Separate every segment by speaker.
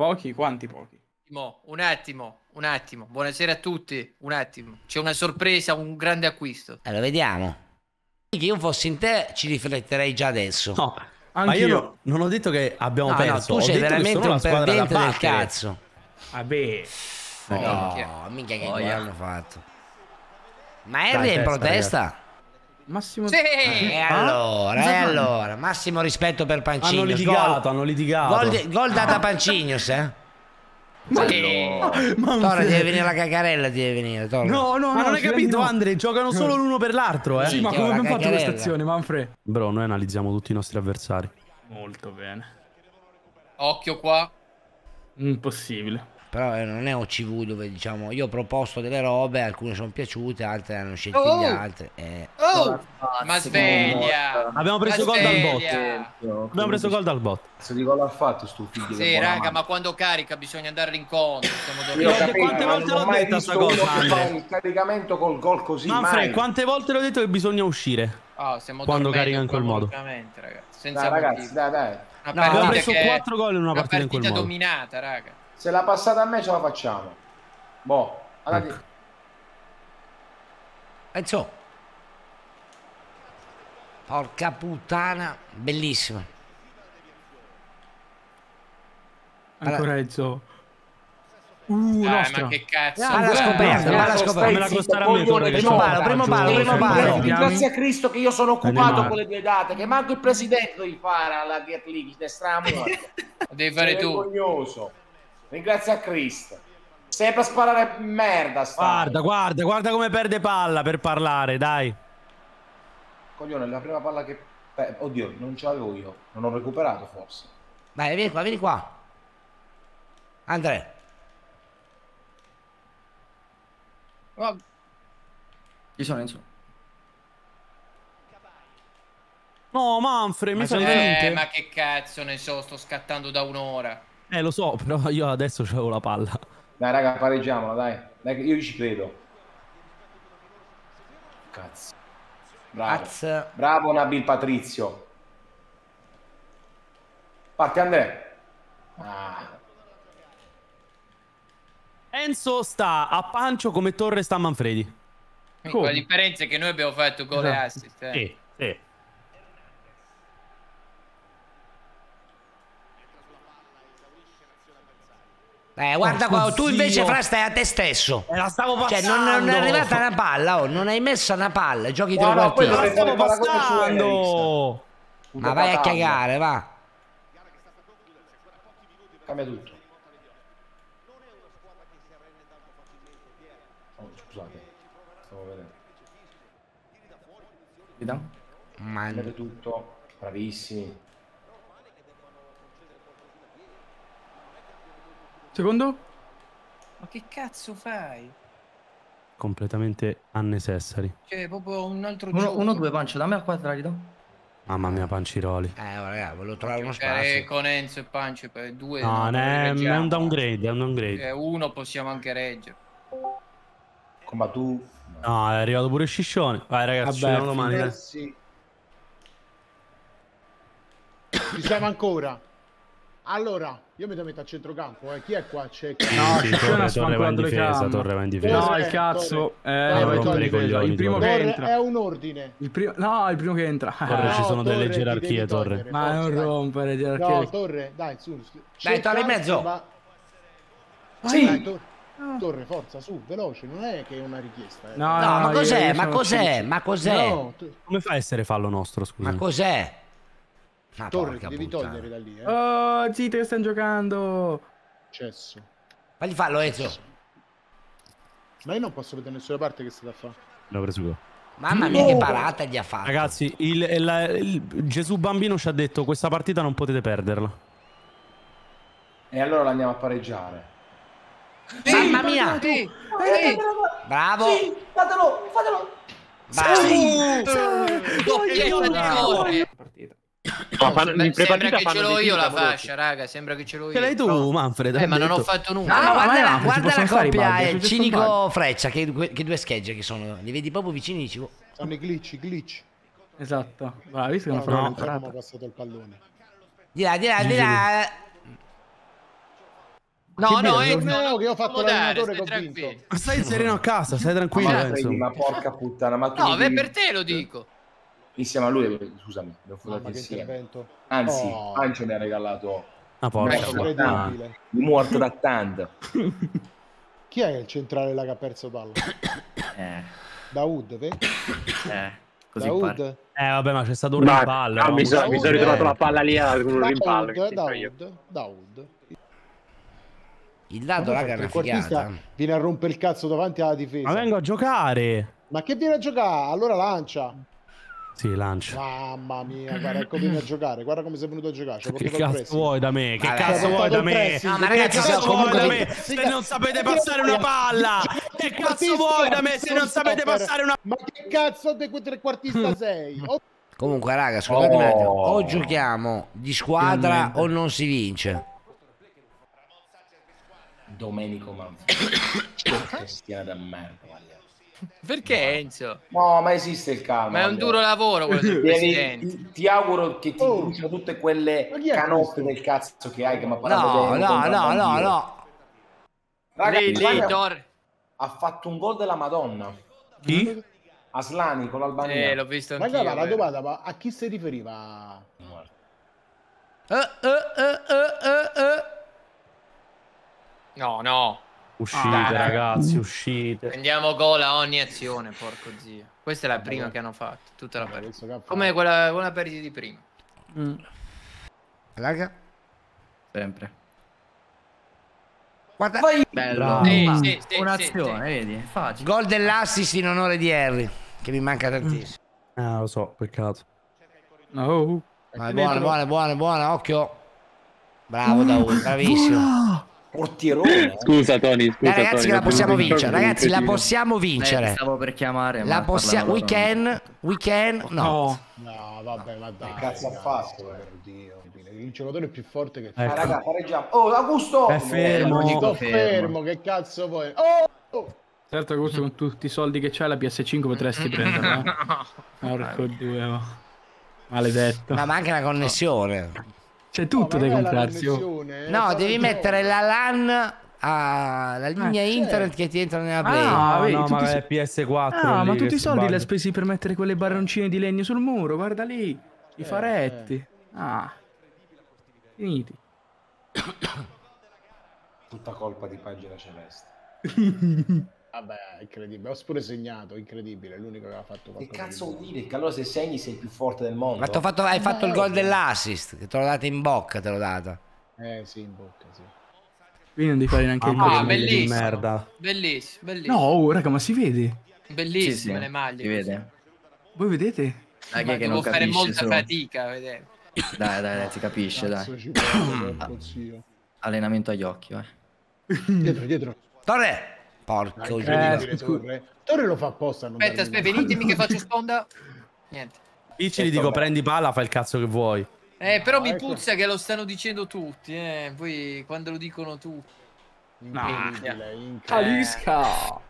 Speaker 1: pochi? Quanti pochi?
Speaker 2: Un attimo, un attimo. Buonasera a tutti. Un attimo. C'è una sorpresa, un grande acquisto.
Speaker 3: Allora, vediamo. Che io fossi in te ci rifletterei già adesso.
Speaker 4: No, ma io no, non ho detto che abbiamo
Speaker 3: no,
Speaker 4: perso.
Speaker 3: No, tu
Speaker 4: ho
Speaker 3: sei veramente un perdente del cazzo.
Speaker 1: Vabbè.
Speaker 3: No, mica che oh, gol hanno fatto. Ma Harry è in protesta? Ragazzi.
Speaker 1: Massimo
Speaker 2: sì.
Speaker 3: E allora, e allora, massimo rispetto per Pancignos.
Speaker 4: Hanno litigato, gol, hanno litigato.
Speaker 3: Gol, gol data a Pancignos, eh?
Speaker 1: Ma
Speaker 3: sì. no, Torre deve venire la cacarella, deve venire. Torre.
Speaker 4: No, no, ma no, non hai capito, no. Andre. Giocano solo l'uno per l'altro, eh.
Speaker 1: Sì, ma come abbiamo fatto questa azione, Manfred?
Speaker 4: Bro, noi analizziamo tutti i nostri avversari.
Speaker 1: Molto bene.
Speaker 2: Occhio qua.
Speaker 1: Impossibile.
Speaker 3: Però eh, non è un CV dove diciamo io ho proposto delle robe, alcune sono piaciute, altre hanno scelto oh. gli altri. Eh.
Speaker 2: Oh, ma sveglia!
Speaker 4: Abbiamo preso gol dal bot. Abbiamo preso gol dal bot.
Speaker 5: Se di gol ha fatto sto figlio
Speaker 2: Sì, raga, ma quando carica bisogna andare incontro.
Speaker 4: Io capito, quante volte l'ho detto questa cosa?
Speaker 5: Il caricamento col gol così.
Speaker 4: Manfred, quante volte l'ho detto che bisogna uscire?
Speaker 2: Oh,
Speaker 4: quando carica in quel modo.
Speaker 2: Ragazzi, senza
Speaker 5: dai, ragazzi, dai, dai.
Speaker 4: No, abbiamo preso 4 gol in una partita,
Speaker 2: una
Speaker 4: in quel modo.
Speaker 2: dominata, raga.
Speaker 5: Se l'ha passata a me ce la facciamo. Boh, allora ecco.
Speaker 3: Enzo. Porca puttana, bellissima.
Speaker 1: Ancora Enzo. Uh,
Speaker 2: ah, ma che cazzo.
Speaker 3: L'ha scoperta, ma l'ha scoperta.
Speaker 4: Me la costare a me. Primo
Speaker 3: palo, primo palo, primo palo.
Speaker 5: Grazie a Cristo che io sono occupato con le due date, che manco il presidente devi fare alla Get League, destra
Speaker 2: Devi fare tu.
Speaker 5: Vergognoso. Ringrazia a Cristo. Sempre a sparare merda. Stai.
Speaker 4: Guarda, guarda, guarda come perde palla per parlare, dai.
Speaker 5: Coglione, la prima palla che... Oddio, non ce l'avevo io. Non ho recuperato forse.
Speaker 3: Vai, vieni qua, vieni qua. Andrea.
Speaker 1: Oh. Ci sono, Enzo.
Speaker 4: No, Manfred, mi sono
Speaker 2: eh, ma che cazzo ne so, sto scattando da un'ora.
Speaker 4: Eh, lo so, però io adesso c'avevo la palla.
Speaker 5: Dai, raga, pareggiamola, dai. dai io ci credo. Cazzo. Bravo. Cazzo. Bravo Nabil Patrizio. Parte Andrea. Ah.
Speaker 4: Enzo sta a Pancio come Torre sta a Manfredi.
Speaker 2: Come? La differenza è che noi abbiamo fatto gol e assist. Eh.
Speaker 4: Sì, sì.
Speaker 3: Eh, guarda qua, tu invece fra stai a te stesso.
Speaker 4: Eh, la stavo passando.
Speaker 3: Cioè, non, non è arrivata una palla, oh, non hai messo una palla, giochi tre
Speaker 5: no,
Speaker 3: quarti.
Speaker 4: La stavo passando.
Speaker 3: Ma vai a cagare, va.
Speaker 5: Cambia tutto. Oh, scusate, stavo vedendo.
Speaker 1: Vediamo.
Speaker 5: Cambia tutto, bravissimi.
Speaker 1: Secondo?
Speaker 2: Ma che cazzo fai?
Speaker 4: Completamente unnecessary.
Speaker 2: Cioè, proprio un altro
Speaker 1: uno,
Speaker 2: gioco.
Speaker 1: Uno, due pancio, dammi a quattro, li do.
Speaker 4: Mamma mia, Panciroli.
Speaker 3: Eh, raga, volevo trovare uno
Speaker 2: cioè,
Speaker 3: spazio.
Speaker 2: con Enzo e Pancio, per due...
Speaker 4: No, è, è, un downgrade, è un downgrade.
Speaker 2: Eh, uno possiamo anche reggere.
Speaker 5: Come tu...
Speaker 4: No, è arrivato pure Sciscione. Vai ragazzi,
Speaker 6: Vabbè,
Speaker 4: ci domani. Eh.
Speaker 6: Sì. Ci siamo ancora. Allora, io mi devo mettere a centrocampo, eh. Chi è qua? C'è
Speaker 1: No,
Speaker 4: sì, torre, torre va in difesa, torre va in difesa.
Speaker 1: No, il cazzo. Eh,
Speaker 6: no,
Speaker 1: vai in difesa. Il primo che entra.
Speaker 6: È un ordine.
Speaker 1: Il primo... No, il primo che entra.
Speaker 4: Torre,
Speaker 6: no,
Speaker 4: ci sono
Speaker 6: torre,
Speaker 4: delle gerarchie, Torre.
Speaker 6: Togliere,
Speaker 1: Ma non rompere gerarchie.
Speaker 6: No, Torre, dai, su.
Speaker 3: Dai, torre in mezzo.
Speaker 6: Ma...
Speaker 5: Sì.
Speaker 6: Dai, tor torre, forza, su, veloce, non è che è una richiesta. Eh.
Speaker 3: No, no, no, ma cos'è? Ma cos'è? Ma cos'è? No,
Speaker 4: Come fa a essere fallo nostro, scusa?
Speaker 3: Ma cos'è?
Speaker 6: Ah, Torre, ti devi puttana. togliere da lì, eh.
Speaker 1: Oh, zitto che stanno giocando.
Speaker 6: Cesso.
Speaker 3: Fagli fallo, Ezio.
Speaker 6: Ma io non posso vedere nessuna parte che state a fare.
Speaker 4: L'ho preso io.
Speaker 3: Mamma mia, che parata gli ha fatto.
Speaker 4: Ragazzi, il, il, il, Gesù Bambino ci ha detto questa partita non potete perderla.
Speaker 5: E allora la andiamo a pareggiare.
Speaker 3: Mamma mia! Sì, Bravo!
Speaker 5: Sì, fatelo, fatelo!
Speaker 3: Vai!
Speaker 2: Partita. No, fan, in sembra che ce l'ho io la fascia, raga. Sembra che ce l'ho io.
Speaker 4: Ce l'hai tu, no. Manfred.
Speaker 2: Eh, ma non ho fatto nulla.
Speaker 3: No, no, guarda, la, guarda la coppia eh, Cinico Freccia. Che, che, due schegge che sono. Li vedi proprio vicini. Dici, oh.
Speaker 6: Sono i glitch, i glitch.
Speaker 1: Esatto. Va, visto che
Speaker 6: no,
Speaker 1: non
Speaker 6: no, abbiamo passato il pallone.
Speaker 3: Di là, di là, di là.
Speaker 2: No,
Speaker 6: Che
Speaker 2: no, Enzo,
Speaker 6: no, che ho fatto l'allenatore
Speaker 2: stai
Speaker 6: convinto.
Speaker 2: tranquillo.
Speaker 4: Ma stai sereno a casa, stai tranquillo.
Speaker 5: ma, porca puttana, ma tu
Speaker 2: No, beh, per te lo dico.
Speaker 5: Insieme a lui, scusami, abbiamo
Speaker 6: che
Speaker 5: insieme. Anzi,
Speaker 6: Oh.
Speaker 5: Ancio mi ha regalato
Speaker 4: Ah.
Speaker 6: Incredibile.
Speaker 5: di morto da tanto.
Speaker 6: Chi è il centrale là che ha perso palla?
Speaker 7: Eh,
Speaker 6: Daoud, vedi?
Speaker 7: eh, così pare.
Speaker 6: Daoud?
Speaker 4: Eh, vabbè, ma c'è stato un
Speaker 8: Ma-
Speaker 4: rimpallo.
Speaker 8: no,
Speaker 4: no?
Speaker 8: mi, so- mi
Speaker 6: Daoud,
Speaker 8: sono ritrovato
Speaker 6: eh.
Speaker 8: la palla lì con un rimpallo.
Speaker 6: Daoud,
Speaker 8: c'entro io.
Speaker 6: Daoud, Daoud.
Speaker 3: Il dato, raga, è una figata.
Speaker 6: viene a rompere il cazzo davanti alla difesa.
Speaker 4: Ma vengo a giocare.
Speaker 6: Ma che viene a giocare? Allora lancia.
Speaker 4: Sì, lancia.
Speaker 6: Mamma mia, guarda, ecco viene a giocare. Guarda come sei venuto a giocare. C'ho
Speaker 4: Che cazzo
Speaker 6: pressing.
Speaker 4: vuoi da me? Che
Speaker 3: Vabbè.
Speaker 4: cazzo vuoi da me?
Speaker 3: No, ma
Speaker 4: Che
Speaker 3: ragazzi,
Speaker 4: cazzo
Speaker 3: siamo
Speaker 4: vuoi da me? Se non sapete passare una palla! Che cazzo vuoi da me se non sapete passare una
Speaker 6: Ma che cazzo di quel trequartista sei? Oh,
Speaker 3: Comunque, raga, scusate un
Speaker 5: Oh.
Speaker 3: attimo. O giochiamo di squadra o non si vince.
Speaker 5: Domenico Manfredi. che cristiana da merda.
Speaker 2: Perché Enzo?
Speaker 5: No, ma esiste il calmo.
Speaker 2: Ma è un duro lavoro quello del presidente.
Speaker 5: ti, ti auguro che ti
Speaker 6: Oh.
Speaker 5: bruciano tutte quelle canotte del cazzo che hai che mi ha parlato
Speaker 3: No, no, no, no, no.
Speaker 5: Raga,
Speaker 2: Lì, lì, Tor-
Speaker 5: ha fatto un gol della Madonna.
Speaker 4: Chi?
Speaker 5: Aslani con l'Albania.
Speaker 2: Eh, l'ho visto anch'io.
Speaker 6: Raga, ma la domanda, ma a chi si riferiva?
Speaker 3: Eh, eh, eh.
Speaker 2: No, no.
Speaker 4: Uscite,
Speaker 2: Ah,
Speaker 4: ragazzi, uscite.
Speaker 2: Prendiamo gol a ogni azione, porco zio. Questa è la prima che hanno fatto, tutta la partita. Come quella, quella partita di prima.
Speaker 1: Mm.
Speaker 3: Raga,
Speaker 7: Sempre.
Speaker 3: guarda.
Speaker 7: Bello.
Speaker 4: Bravo.
Speaker 2: Sì, sì, sì,
Speaker 7: Un'azione,
Speaker 2: sì,
Speaker 7: vedi? Facile.
Speaker 3: Gol dell'assist in onore di Harry. Che mi manca tantissimo.
Speaker 4: Ah, lo so, peccato.
Speaker 1: Oh.
Speaker 3: Ma è buona, buona, buona, buona, occhio. Bravo Daud, bravissimo.
Speaker 5: Portierone. eh.
Speaker 8: Scusa Tony, scusa
Speaker 3: ragazzi,
Speaker 8: Tony,
Speaker 3: la possiamo vincere. Ragazzi, la possiamo
Speaker 7: Eh,
Speaker 3: vincere.
Speaker 7: stavo per chiamare,
Speaker 3: La possiamo. We can. We can. No.
Speaker 1: No.
Speaker 6: Vabbè, ma dai.
Speaker 5: Che cazzo ha fatto?
Speaker 6: Per Dio, il giocatore più forte che
Speaker 5: Ah,
Speaker 4: Ecco.
Speaker 5: raga, pareggiamo. Oh, Augusto!
Speaker 4: È fermo.
Speaker 6: Sto
Speaker 7: fermo.
Speaker 6: fermo, che cazzo vuoi? Oh! oh.
Speaker 1: Certo, Augusto, con tutti i soldi che c'hai, la PS5 potresti prenderla. eh. Porco oh. Maledetto.
Speaker 3: Ma manca una connessione.
Speaker 1: C'è tutto
Speaker 6: No,
Speaker 1: da comprarsi. oh.
Speaker 6: eh,
Speaker 3: No,
Speaker 6: sta
Speaker 3: devi mettere la LAN alla linea
Speaker 6: certo.
Speaker 3: internet che ti entra nella Play.
Speaker 1: Ah,
Speaker 4: No,
Speaker 1: vedi,
Speaker 4: no, ma
Speaker 1: i-
Speaker 4: è PS4.
Speaker 1: Ah,
Speaker 4: lì
Speaker 1: ma tutti i
Speaker 4: si
Speaker 1: soldi li hai spesi per mettere quelle barroncine di legno sul muro, guarda lì. I
Speaker 6: Eh,
Speaker 1: faretti. Ah. Finiti.
Speaker 5: Tutta colpa di Pagina Celeste.
Speaker 6: Vabbè, incredibile. Ho pure segnato, incredibile. È l'unico che ha fatto
Speaker 5: Che
Speaker 6: qualcosa
Speaker 5: cazzo
Speaker 6: di
Speaker 5: vuol dire? Che allora se segni sei il più forte del mondo?
Speaker 3: Ma t'ho fatto- hai fatto il
Speaker 6: Eh,
Speaker 3: gol dell'assist. Che te l'ho data in bocca, te l'ho data.
Speaker 6: Eh, sì, in bocca, sì.
Speaker 1: Quindi non devi fare neanche il
Speaker 2: Ah,
Speaker 1: gol.
Speaker 4: mia, di
Speaker 2: bellissimo.
Speaker 4: merda.
Speaker 2: Bellissimo,
Speaker 1: No,
Speaker 2: bellissimo.
Speaker 1: oh, raga, ma si vede.
Speaker 2: Bellissime
Speaker 7: Sì, sì,
Speaker 2: le maglie.
Speaker 7: Si vede.
Speaker 1: Voi vedete?
Speaker 7: Dai,
Speaker 2: Ma
Speaker 7: che, che
Speaker 2: devo
Speaker 7: non
Speaker 2: fare
Speaker 7: capisce
Speaker 2: molta
Speaker 7: su.
Speaker 2: fatica a vedere.
Speaker 7: Dai, dai, dai, si capisce,
Speaker 6: Cazzo
Speaker 7: dai.
Speaker 6: ci.
Speaker 7: Allenamento agli occhi, vai.
Speaker 6: Dietro, dietro.
Speaker 3: Torre! Porco
Speaker 6: incredibile,
Speaker 1: Eh,
Speaker 6: Torre. Torre lo fa apposta.
Speaker 2: Aspetta, aspetta, venitemi che faccio sponda. Niente.
Speaker 4: Dici, gli dico, prendi palla, fai il cazzo che vuoi.
Speaker 2: Eh, però mi
Speaker 6: ecco.
Speaker 2: puzza che lo stanno dicendo tutti, eh. Poi quando lo dicono tutti.
Speaker 6: Incredibile, incredibile.
Speaker 1: Alisca!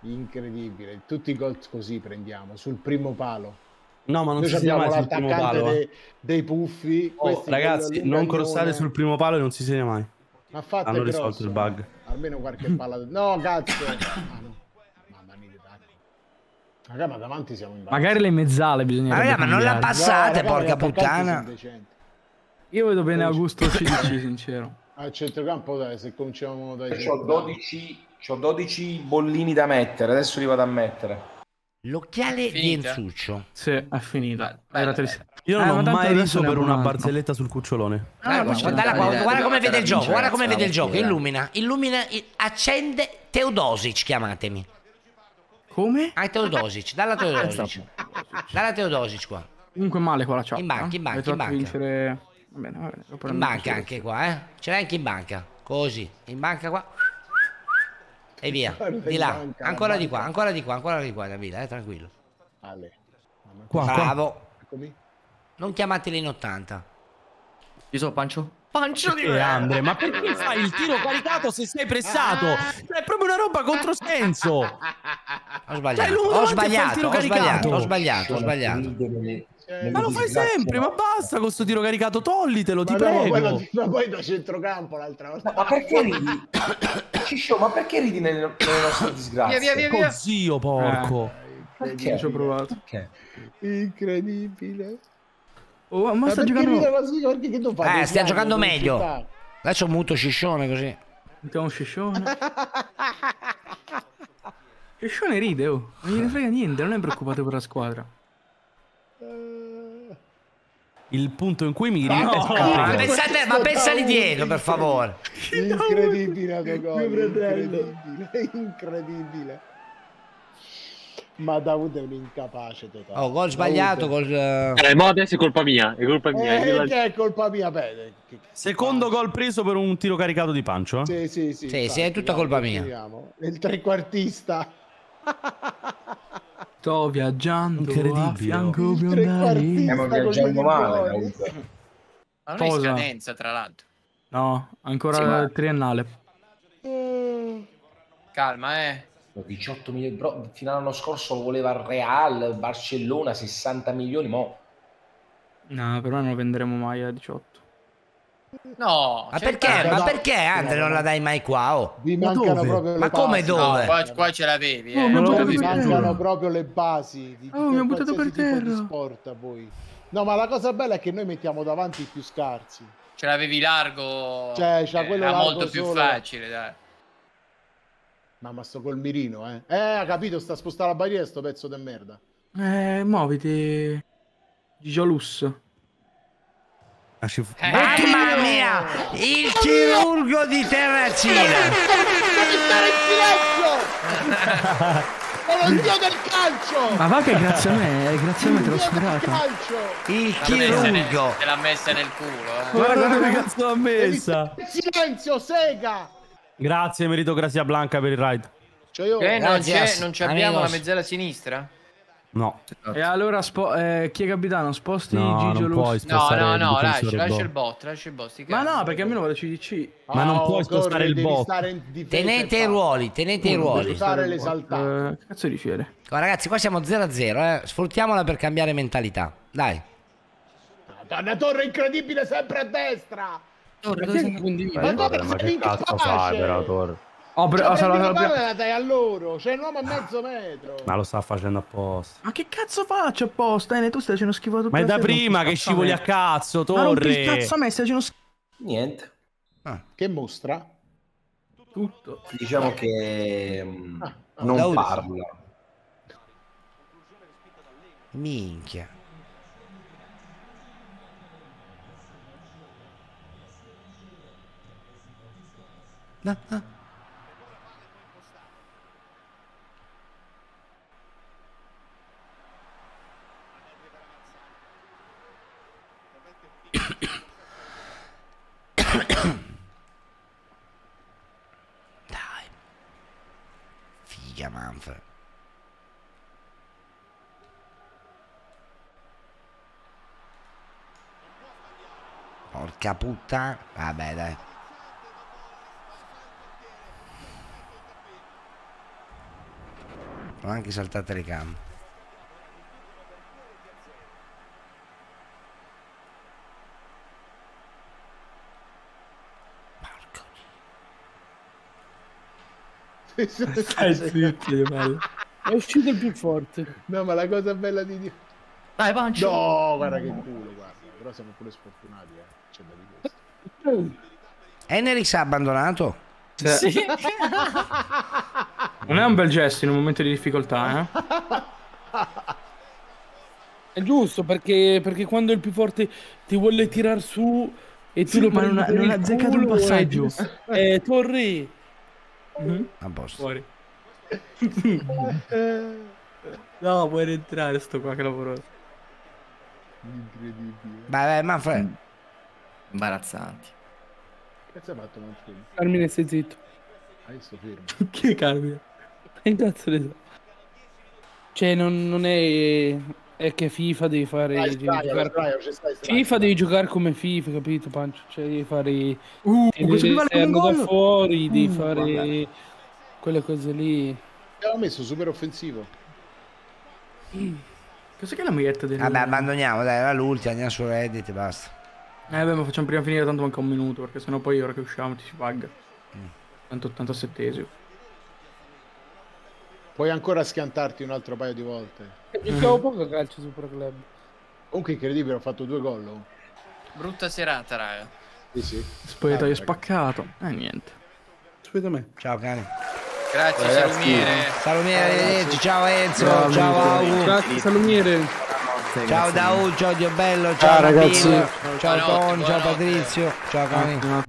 Speaker 6: Incredibile. Tutti i gol così prendiamo, sul primo palo.
Speaker 4: No, ma non
Speaker 6: Noi
Speaker 4: si segna mai sul primo palo.
Speaker 6: dei, dei puffi.
Speaker 4: Oh, ragazzi, non crossare sul primo palo e non si segna mai.
Speaker 6: Ma fate
Speaker 4: Hanno risolto il bug.
Speaker 6: Almeno qualche palla. No, cazzo. Ah, no. Mamma mia. Raga, ma davanti siamo in
Speaker 1: Magari le mezzale bisogna.
Speaker 3: Ma raga, ma non la passate, porca puttana.
Speaker 1: Io vedo bene Augusto CDC, sincero.
Speaker 6: Al centrocampo, dai, se cominciamo dai
Speaker 5: Ho
Speaker 6: centrali.
Speaker 5: 12, c'ho 12 bollini da mettere, adesso li vado a mettere.
Speaker 3: L'occhiale di? Enzuccio.
Speaker 1: Sì, è finita.
Speaker 2: Bella,
Speaker 1: Era
Speaker 2: bella.
Speaker 4: Io non
Speaker 1: Eh,
Speaker 4: ho mai riso per una barzelletta sul cucciolone.
Speaker 2: Ah,
Speaker 3: Ah, guarda, come vede il gioco, guarda come vede il gioco. Illumina, illumina, accende Teodosic, chiamatemi.
Speaker 1: Come?
Speaker 3: Ah, Teodosic, dalla Teodosic. Dalla Teodosic qua.
Speaker 1: Comunque male qua la.
Speaker 3: In banca,
Speaker 1: eh?
Speaker 3: in banca, in banca.
Speaker 1: vincere... Va bene, va bene.
Speaker 3: In banca anche qua, eh. Ce l'hai anche in banca. Così, in banca qua. E via.
Speaker 6: Guarda,
Speaker 3: Di là.
Speaker 6: banca,
Speaker 3: Ancora
Speaker 6: in
Speaker 3: di qua, ancora di qua, ancora di qua, Davide, eh, tranquillo.
Speaker 6: Ale.
Speaker 4: Qua, qua.
Speaker 3: Bravo.
Speaker 6: Eccomi.
Speaker 3: Non chiamateli in 80.
Speaker 7: Io sono Pancio. Pancio di
Speaker 4: Eh, Andre, ma perché fai il tiro caricato se sei pressato? Cioè, è proprio una roba controsenso.
Speaker 3: Ho
Speaker 4: Cioè,
Speaker 3: sbagliato,
Speaker 4: l'uno
Speaker 3: ho sbagliato,
Speaker 4: tiro
Speaker 3: ho sbagliato, ho sbagliato, ho sbagliato.
Speaker 5: Le-
Speaker 6: Eh,
Speaker 4: Ma lo fai sempre,
Speaker 5: no.
Speaker 4: ma basta con sto tiro caricato, toglitelo, ti
Speaker 6: ma no, ma
Speaker 4: prego.
Speaker 6: quello- ma poi da centrocampo l'altra volta.
Speaker 5: Ma perché ridi? Ciccio, ma perché ridi nelle, nelle nostre disgrazie?
Speaker 2: Via, via, via, via.
Speaker 4: Oh zio, porco.
Speaker 5: Perché?
Speaker 1: Ci ho provato.
Speaker 5: Perché?
Speaker 6: Incredibile.
Speaker 1: Oh, ma
Speaker 6: Ma
Speaker 1: sta giocando...
Speaker 6: ride?
Speaker 3: Eh, stai giocando meglio. Adesso muto Sciscione così.
Speaker 1: Mettiamo un sciscione. Sciscione ride, oh. Non gliene frega niente, non è preoccupato per la squadra.
Speaker 4: Il punto in cui mi
Speaker 1: No.
Speaker 3: Ma, pensate, ma pensali dietro, per favore.
Speaker 6: Incredibile incredibile, incredibile. Ma Davud è un incapace totale.
Speaker 3: Oh, gol sbagliato,
Speaker 6: Davud.
Speaker 3: gol... eh,
Speaker 8: Eh, ma adesso è colpa mia, è colpa mia.
Speaker 6: Eh,
Speaker 8: la-
Speaker 6: che è colpa mia, Pede. Che-
Speaker 4: Secondo gol preso per un tiro caricato di Pancio. eh?
Speaker 6: Sì, sì, sì.
Speaker 3: Sì, sì,
Speaker 6: infatti,
Speaker 3: è tutta colpa mia.
Speaker 6: Il trequartista.
Speaker 1: Sto viaggiando a
Speaker 4: Incredibile.
Speaker 1: fianco
Speaker 6: trequartista
Speaker 5: Stiamo
Speaker 6: con
Speaker 5: viaggiando male.
Speaker 2: Ma non è scadenza, tra l'altro.
Speaker 1: No, ancora
Speaker 2: Sì, ma-
Speaker 1: triennale.
Speaker 6: Eh,
Speaker 2: Calma, eh.
Speaker 5: 18 milioni, bro, fino all'anno scorso lo voleva il Real, Barcellona, 60 milioni, mo.
Speaker 1: No, però non lo venderemo mai a 18.
Speaker 2: No,
Speaker 3: Ma perché? Ma
Speaker 6: no.
Speaker 3: perché Andre non la dai mai qua? Oh?
Speaker 6: Vi
Speaker 4: Ma
Speaker 6: mancano
Speaker 4: dove?
Speaker 6: proprio le
Speaker 3: Ma come
Speaker 6: basi.
Speaker 3: dove?
Speaker 2: No, qua, qua ce l'avevi, eh.
Speaker 1: Oh, mi ha
Speaker 6: Vi
Speaker 1: buttato
Speaker 6: vi
Speaker 1: per
Speaker 6: mancano
Speaker 1: terra.
Speaker 6: proprio le basi di, di
Speaker 1: Oh, mi ha buttato per terra.
Speaker 6: sport a voi. No, ma la cosa bella è che noi mettiamo davanti i più scarsi.
Speaker 2: Ce l'avevi largo.
Speaker 6: Cioè, c'ha
Speaker 2: eh,
Speaker 6: quello
Speaker 2: Era
Speaker 6: largo
Speaker 2: molto più
Speaker 6: solo.
Speaker 2: facile, dai.
Speaker 6: Mamma, sto col mirino, eh. Eh, ha capito, sta a spostare la barriera sto pezzo di merda.
Speaker 1: Eh, muoviti. Gigio
Speaker 4: Fu-
Speaker 2: Eh,
Speaker 3: Mamma mia! Il chirurgo di Terracina!
Speaker 6: Devi stare in silenzio! Sono il dio del calcio!
Speaker 1: Ma va che grazie a me, grazie a me te l'ho
Speaker 6: calcio!
Speaker 3: Il chirurgo!
Speaker 2: Te l'ha messa nel culo, eh.
Speaker 4: Guarda come cazzo l'ha messa.
Speaker 6: silenzio, sega!
Speaker 4: Grazie, meritocrazia blanca per il ride.
Speaker 6: Cioè io...
Speaker 2: Eh, non, non ci abbiamo
Speaker 3: amigos.
Speaker 2: la mezzala sinistra?
Speaker 4: No,
Speaker 1: E allora, spo- eh, chi è capitano? Sposti
Speaker 4: No,
Speaker 1: Gigio
Speaker 4: non puoi
Speaker 1: Lusso.
Speaker 2: No,
Speaker 4: Spostare
Speaker 2: no, no, lascia, il bot, lascia il bot.
Speaker 1: Ma no, perché almeno vado CDC.
Speaker 4: Ma non
Speaker 6: Oh,
Speaker 4: puoi spostare il bot.
Speaker 3: Tenete i ruoli, tenete i ruoli.
Speaker 6: Usare l'esaltato.
Speaker 1: Eh, che cazzo di fiere?
Speaker 3: Oh, ragazzi, qua siamo 0-0, eh. Sfruttiamola per cambiare mentalità. Dai.
Speaker 6: Madonna, torre incredibile sempre a destra!
Speaker 7: Torre,
Speaker 1: Ma
Speaker 7: dove sei?
Speaker 1: condivide?
Speaker 6: Ma
Speaker 8: che cazzo
Speaker 6: incapace?
Speaker 8: fai, operatore?
Speaker 1: Oh, pre-
Speaker 6: Cioè,
Speaker 1: oh, la
Speaker 6: palla la dai a loro, c'è un uomo a mezzo metro.
Speaker 4: Ma lo sta facendo apposta.
Speaker 1: Ma che cazzo faccio apposta? Eh, tu stai facendo schifo a tutta
Speaker 4: Ma è da prima
Speaker 1: non
Speaker 4: che scivoli a
Speaker 1: cazzo me. Ma non ti
Speaker 4: Torre.
Speaker 1: cazzo a me, stai facendo schifo
Speaker 5: Niente.
Speaker 6: Che mostra?
Speaker 1: tutto.
Speaker 5: Diciamo che mm,
Speaker 6: Ah,
Speaker 5: non
Speaker 3: Daudi.
Speaker 5: parla.
Speaker 3: Minchia. No, no. Dai. Figa Manfred. Porca puttana. Vabbè, dai. Sono anche saltate le gambe.
Speaker 1: Stai zitto.
Speaker 9: È uscito il più forte.
Speaker 6: No, ma la cosa bella di Dio.
Speaker 7: Dai, Pancio.
Speaker 6: No, guarda che culo, guarda. Però siamo pure sfortunati, eh. C'è da dire questo.
Speaker 3: Enerix ha abbandonato?
Speaker 7: Sì.
Speaker 1: Non è un bel gesto in un momento di difficoltà, eh?
Speaker 9: È giusto perché, perché quando il più forte ti vuole tirar su e tu
Speaker 1: Sì,
Speaker 9: lo
Speaker 1: ma
Speaker 9: prendi
Speaker 1: non ha-
Speaker 9: per
Speaker 1: non
Speaker 9: il
Speaker 1: ha azzeccato un
Speaker 9: è
Speaker 1: passaggio.
Speaker 9: giusto. Eh, Torri.
Speaker 3: A posto.
Speaker 1: Fuori. no, vuoi rientrare sto qua che lavoro.
Speaker 6: Incredibile.
Speaker 3: Vai, vai, Manfred.
Speaker 7: Imbarazzanti.
Speaker 6: Che cazzo hai fatto, Manfredi?
Speaker 9: Carmine, stai zitto.
Speaker 6: Ah, io sto fermo.
Speaker 1: Chi è Carmine?
Speaker 9: Che cazzo ne so? Cioè, non, non è... È che FIFA devi fare...
Speaker 6: Dai,
Speaker 9: devi
Speaker 6: sdraia,
Speaker 9: giocare-
Speaker 6: stai, sdraia.
Speaker 9: FIFA devi giocare come FIFA, capito, Pancio? Cioè, devi fare...
Speaker 1: Uh, qui vale
Speaker 9: da fuori, devi
Speaker 1: Uh,
Speaker 9: fare...
Speaker 1: vabbè.
Speaker 9: Quelle cose lì.
Speaker 6: Abbiamo messo super offensivo.
Speaker 1: Cos'è che è la maglietta del...
Speaker 3: Vabbè, abbandoniamo, dai, era l'ultima, andiamo su Reddit e basta.
Speaker 1: Eh beh, ma facciamo prima finire, tanto manca un minuto, perché sennò poi ora che usciamo ti si pagga.
Speaker 3: Mm.
Speaker 1: 187esimo.
Speaker 6: Puoi ancora schiantarti un altro paio di volte.
Speaker 9: Giocavo poco a calcio Super Club.
Speaker 6: Comunque incredibile, ho fatto due gol. oh.
Speaker 2: Brutta serata, raga.
Speaker 6: Sì, sì.
Speaker 1: Spogliatoio
Speaker 6: Ah,
Speaker 1: spaccato. Eh niente.
Speaker 9: Aspetta me.
Speaker 3: Ciao cani.
Speaker 2: Grazie,
Speaker 6: Ragazzi.
Speaker 2: Salumiere.
Speaker 3: Salomia, arrivederci, ciao Enzo,
Speaker 1: Ciao,
Speaker 3: ciao. Augu,
Speaker 9: Grazie Salumiere.
Speaker 3: ciao Daul, ciao Dio Bello, ciao
Speaker 6: ragazzi.
Speaker 3: Ciao
Speaker 2: Buonanotte,
Speaker 3: Ton, ciao
Speaker 2: buonanotte.
Speaker 3: Patrizio, ciao
Speaker 1: attimo.